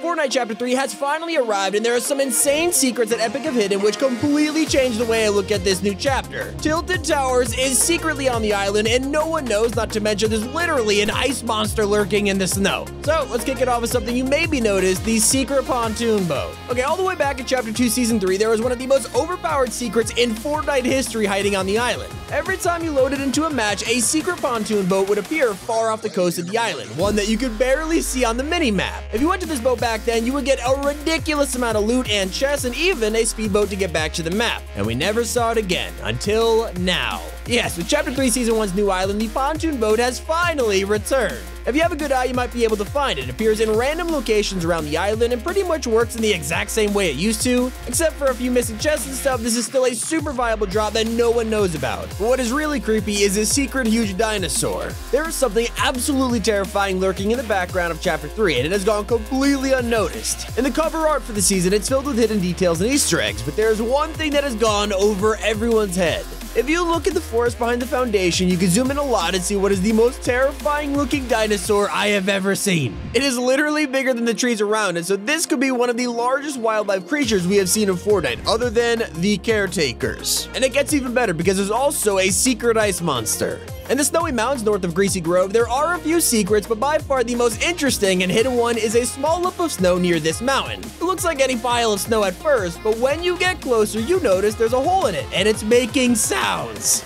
Fortnite Chapter 3 has finally arrived, and there are some insane secrets that Epic have hidden which completely change the way I look at this new chapter. Tilted Towers is secretly on the island, and no one knows, not to mention there's literally an ice monster lurking in the snow. So let's kick it off with something you maybe noticed, the secret pontoon boat. Okay, all the way back in Chapter 2 Season 3, there was one of the most overpowered secrets in Fortnite history hiding on the island. Every time you loaded into a match, a secret pontoon boat would appear far off the coast of the island, one that you could barely see on the mini-map. If you went to this boat back then, you would get a ridiculous amount of loot and chests and even a speedboat to get back to the map. And we never saw it again, until now. Yes, with Chapter 3 Season 1's new island, the pontoon boat has finally returned. If you have a good eye, you might be able to find it. It appears in random locations around the island and pretty much works in the exact same way it used to. Except for a few missing chests and stuff, this is still a super viable drop that no one knows about. But what is really creepy is this secret huge dinosaur. There is something absolutely terrifying lurking in the background of Chapter 3, and it has gone completely unnoticed. In the cover art for the season, it's filled with hidden details and Easter eggs, but there's one thing that has gone over everyone's head. If you look at the forest behind the foundation, you can zoom in a lot and see what is the most terrifying looking dinosaur I have ever seen. It is literally bigger than the trees around it, so this could be one of the largest wildlife creatures we have seen in Fortnite, other than the caretakers. And it gets even better because there's also a secret ice monster. In the snowy mountains north of Greasy Grove, there are a few secrets, but by far the most interesting and hidden one is a small lump of snow near this mountain. It looks like any pile of snow at first, but when you get closer, you notice there's a hole in it, and it's making sounds.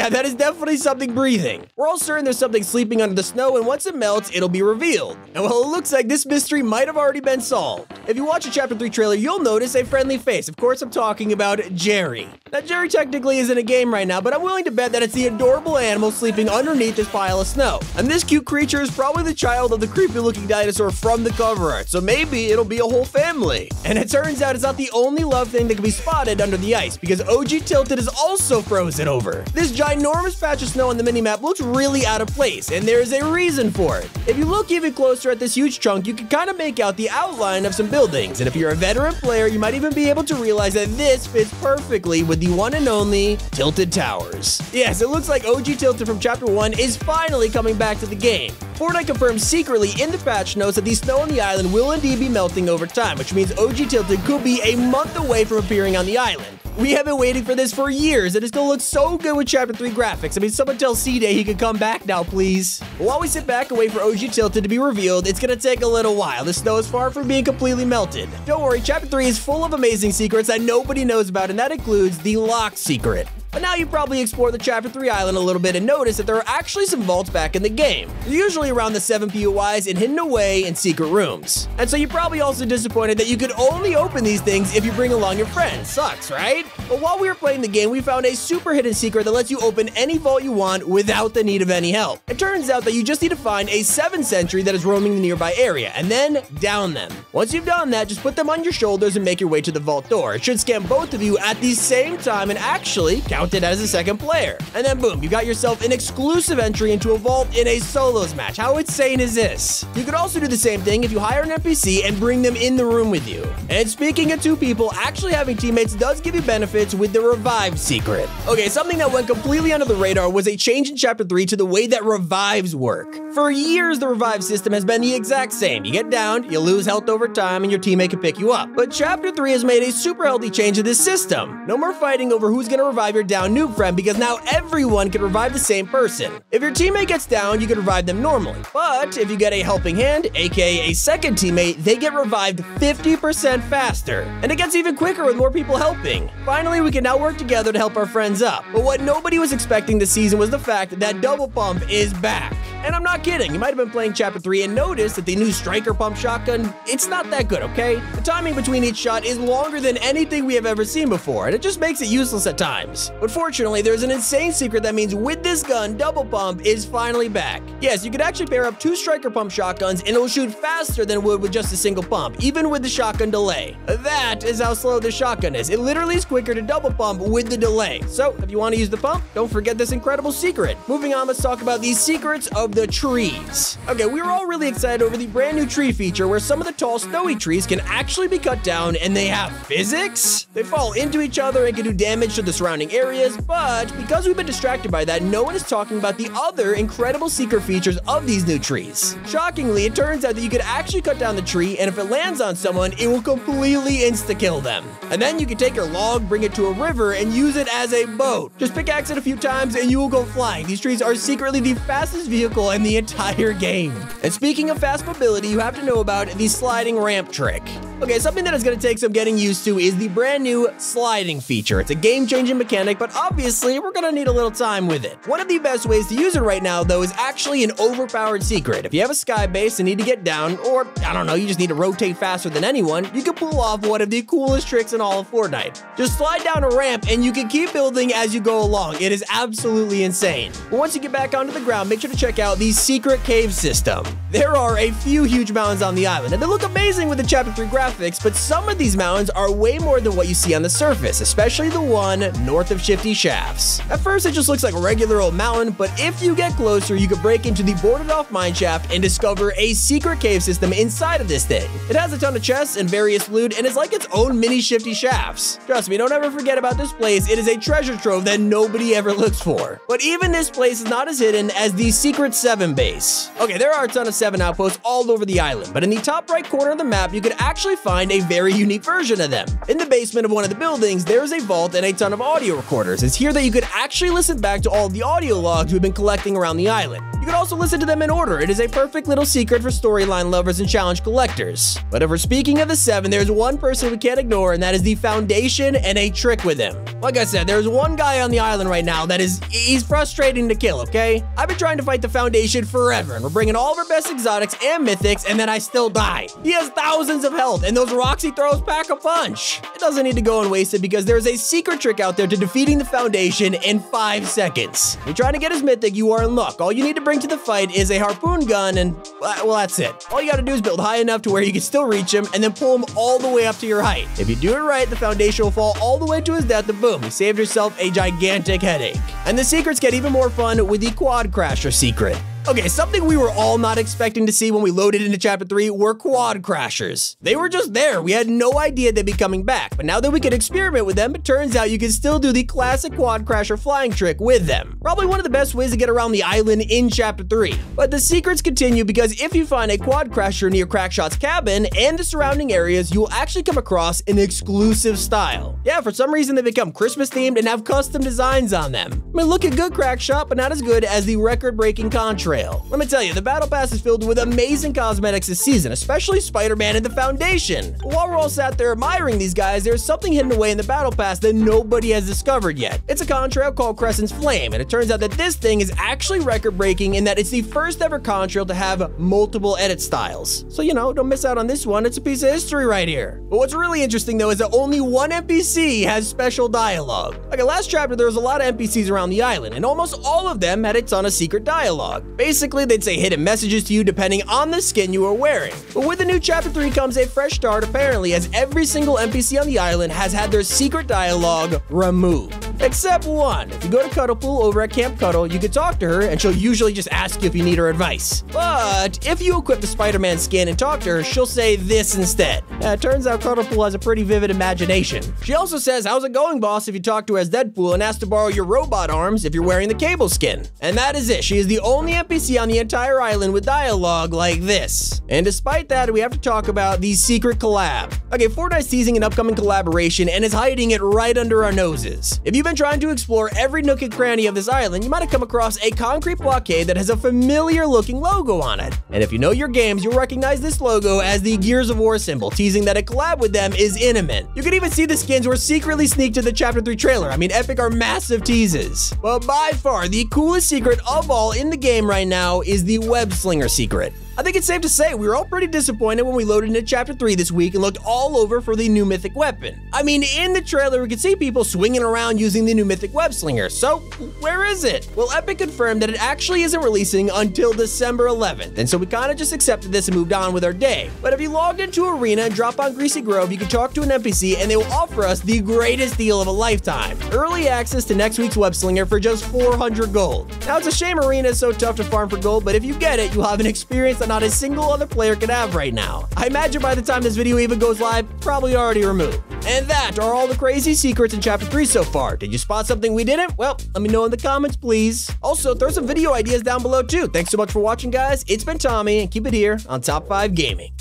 Yeah, that is definitely something breathing. We're all certain there's something sleeping under the snow, and once it melts, it'll be revealed. And well, it looks like this mystery might have already been solved. If you watch a Chapter 3 trailer, you'll notice a friendly face. Of course, I'm talking about Jerry. Now, Jerry technically is in a game right now, but I'm willing to bet that it's the adorable animal sleeping underneath this pile of snow. And this cute creature is probably the child of the creepy looking dinosaur from the cover art, so maybe it'll be a whole family. And it turns out it's not the only love thing that can be spotted under the ice, because OG Tilted is also frozen over. This ginormous patch of snow on the minimap looks really out of place, and there is a reason for it. If you look even closer at this huge chunk, you can kind of make out the outline of some buildings, and if you're a veteran player, you might even be able to realize that this fits perfectly with the one and only Tilted Towers. Yes, it looks like OG Tilted from Chapter 1 is finally coming back to the game. Fortnite confirms secretly in the patch notes that the snow on the island will indeed be melting over time, which means OG Tilted could be a month away from appearing on the island. We have been waiting for this for years, and it's gonna look so good with Chapter 3 graphics. I mean, someone tell Ceeday he can come back now, please. While we sit back and wait for OG Tilted to be revealed, it's gonna take a little while. The snow is far from being completely melted. Don't worry, Chapter 3 is full of amazing secrets that nobody knows about, and that includes the lock secret. But now you've probably explored the Chapter 3 island a little bit and noticed that there are actually some vaults back in the game. They're usually around the 7 POIs and hidden away in secret rooms. And so you're probably also disappointed that you could only open these things if you bring along your friends. Sucks, right? But while we were playing the game, we found a super hidden secret that lets you open any vault you want without the need of any help. It turns out that you just need to find a 7 sentry that is roaming the nearby area, and then down them. Once you've done that, just put them on your shoulders and make your way to the vault door. It should scan both of you at the same time and actually count it as a second player. And then boom, you got yourself an exclusive entry into a vault in a solos match. How insane is this? You could also do the same thing if you hire an NPC and bring them in the room with you. And speaking of two people, actually having teammates does give you benefits with the revive secret. Okay, something that went completely under the radar was a change in chapter 3 to the way that revives work. For years, the revive system has been the exact same. You get down, you lose health over time, and your teammate can pick you up. But chapter 3 has made a super healthy change to this system. No more fighting over who's gonna revive your down noob friend because now everyone can revive the same person. If your teammate gets down, you can revive them normally. But if you get a helping hand, aka a second teammate, they get revived 50% faster. And it gets even quicker with more people helping. Finally, we can now work together to help our friends up. But what nobody was expecting this season was the fact that double pump is back. And I'm not kidding, you might have been playing Chapter 3 and noticed that the new Striker Pump shotgun, it's not that good, okay? The timing between each shot is longer than anything we have ever seen before, and it just makes it useless at times. But fortunately, there's an insane secret that means with this gun, Double Pump is finally back. Yes, you could actually pair up two Striker Pump shotguns and it'll shoot faster than it would with just a single pump, even with the shotgun delay. That is how slow the shotgun is. It literally is quicker to double pump with the delay. So, if you want to use the pump, don't forget this incredible secret. Moving on, let's talk about the secrets of of the trees. Okay, we were all really excited over the brand new tree feature where some of the tall snowy trees can actually be cut down and they have physics? They fall into each other and can do damage to the surrounding areas, but because we've been distracted by that, no one is talking about the other incredible secret features of these new trees. Shockingly, it turns out that you could actually cut down the tree and if it lands on someone, it will completely insta-kill them. And then you can take your log, bring it to a river, and use it as a boat. Just pickaxe it a few times and you will go flying. These trees are secretly the fastest vehicle in the entire game. And speaking of fast mobility, you have to know about the sliding ramp trick. Okay, something that is going to take some getting used to is the brand new sliding feature. It's a game-changing mechanic, but obviously we're going to need a little time with it. One of the best ways to use it right now, though, is actually an overpowered secret. If you have a sky base and need to get down, or I don't know, you just need to rotate faster than anyone, you can pull off one of the coolest tricks in all of Fortnite. Just slide down a ramp and you can keep building as you go along. It is absolutely insane. But once you get back onto the ground, make sure to check out the secret cave system. There are a few huge mountains on the island, and they look amazing with the Chapter 3 graphics, but some of these mountains are way more than what you see on the surface, especially the one north of Shifty Shafts. At first, it just looks like a regular old mountain, but if you get closer, you can break into the boarded off mine shaft and discover a secret cave system inside of this thing. It has a ton of chests and various loot, and it's like its own mini Shifty Shafts. Trust me, don't ever forget about this place. It is a treasure trove that nobody ever looks for. But even this place is not as hidden as the Secret 7 base. Okay, there are a ton of 7 outposts all over the island, but in the top right corner of the map, you could actually find a very unique version of them. In the basement of one of the buildings, there is a vault and a ton of audio recorders. It's here that you could actually listen back to all the audio logs we've been collecting around the island. You can also listen to them in order. It is a perfect little secret for storyline lovers and challenge collectors. But if we're speaking of the seven, there's one person we can't ignore, and that is the Foundation and a trick with him. Like I said, there's one guy on the island right now that is, he's frustrating to kill, okay? I've been trying to fight the Foundation forever, and we're bringing all of our best exotics and mythics, and then I still die. He has thousands of health, and those rocks he throws pack a punch. It doesn't need to go unwasted because there's a secret trick out there to defeating the Foundation in five seconds. If you're trying to get his mythic, you are in luck. All you need to bring to the fight is a harpoon gun, and uh, well, that's it. All you gotta do is build high enough to where you can still reach him, and then pull him all the way up to your height. If you do it right, the Foundation will fall all the way to his death, and boom, you saved yourself a gigantic headache. And the secrets get even more fun with the Quad Crasher secret. Okay, something we were all not expecting to see when we loaded into Chapter 3 were quad crashers. They were just there, we had no idea they'd be coming back, but now that we could experiment with them, it turns out you can still do the classic quad crasher flying trick with them. Probably one of the best ways to get around the island in Chapter 3. But the secrets continue because if you find a quad crasher near Crackshot's cabin and the surrounding areas, you will actually come across an exclusive style. Yeah, for some reason they become Christmas themed and have custom designs on them. I mean, looking good Crackshot, but not as good as the record-breaking Contrail. Let me tell you, the Battle Pass is filled with amazing cosmetics this season, especially Spider-Man and the Foundation. But while we're all sat there admiring these guys, there's something hidden away in the Battle Pass that nobody has discovered yet. It's a contrail called Crescent's Flame, and it turns out that this thing is actually record-breaking in that it's the first ever contrail to have multiple edit styles. So, you know, don't miss out on this one, it's a piece of history right here. But what's really interesting though is that only one NPC has special dialogue. Like in last chapter, there was a lot of NPCs around the island, and almost all of them had a ton of secret dialogue. Basically, they'd say hidden messages to you depending on the skin you were wearing. But with the new Chapter 3 comes a fresh start apparently as every single NPC on the island has had their secret dialogue removed. Except one. If you go to Cuddlepool over at Camp Cuddle, you can talk to her and she'll usually just ask you if you need her advice. But if you equip the Spider-Man skin and talk to her, she'll say this instead. Yeah, it turns out Cuddlepool has a pretty vivid imagination. She also says, how's it going, boss, if you talk to her as Deadpool and ask to borrow your robot arms if you're wearing the cable skin. And that is it. She is the only NPC on the entire island with dialogue like this. And despite that, we have to talk about the secret collab. Okay, Fortnite's teasing an upcoming collaboration and is hiding it right under our noses. If you've been trying to explore every nook and cranny of this island, you might have come across a concrete blockade that has a familiar looking logo on it. And if you know your games, you'll recognize this logo as the Gears of War symbol, teasing that a collab with them is imminent. You can even see the skins were secretly sneaked to the Chapter 3 trailer. I mean, Epic are massive teases. But by far, the coolest secret of all in the game right now is the Web Slinger secret. I think it's safe to say we were all pretty disappointed when we loaded into Chapter 3 this week and looked all over for the new mythic weapon. I mean, in the trailer, we could see people swinging around using the new mythic web slinger, so where is it? Well, Epic confirmed that it actually isn't releasing until December 11th, and so we kind of just accepted this and moved on with our day. But if you logged into Arena and drop on Greasy Grove, you can talk to an NPC and they will offer us the greatest deal of a lifetime. Early access to next week's web slinger for just 400 gold. Now, it's a shame Arena is so tough to farm for gold, but if you get it, you'll have an experience that not a single other player can have right now. I imagine by the time this video even goes live, probably already removed. And that are all the crazy secrets in Chapter 3 so far. Did you spot something we didn't? Well, let me know in the comments, please. Also, throw some video ideas down below too. Thanks so much for watching, guys. It's been Tommy, and keep it here on Top 5 Gaming.